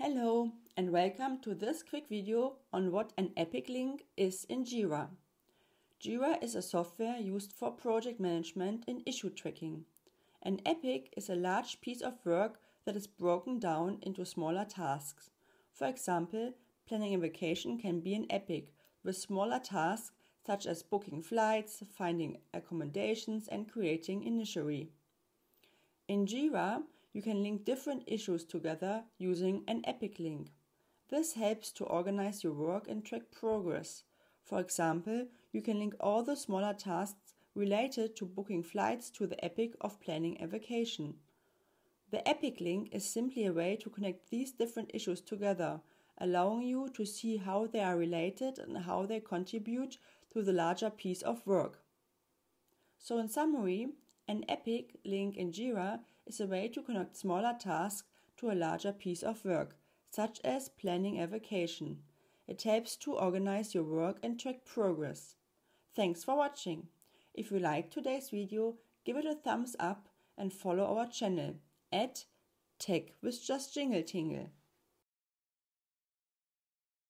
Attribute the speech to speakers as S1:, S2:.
S1: Hello and welcome to this quick video on what an epic link is in Jira. Jira is a software used for project management and issue tracking. An epic is a large piece of work that is broken down into smaller tasks. For example, planning a vacation can be an epic with smaller tasks such as booking flights, finding accommodations, and creating initiary. In Jira, you can link different issues together using an epic link. This helps to organize your work and track progress. For example, you can link all the smaller tasks related to booking flights to the epic of planning a vacation. The epic link is simply a way to connect these different issues together, allowing you to see how they are related and how they contribute to the larger piece of work. So, in summary, an epic link in Jira is a way to connect smaller tasks to a larger piece of work, such as planning a vacation. It helps to organize your work and track progress. Thanks for watching. If you liked today's video, give it a thumbs up and follow our channel at Tech with Just Jingle Tingle.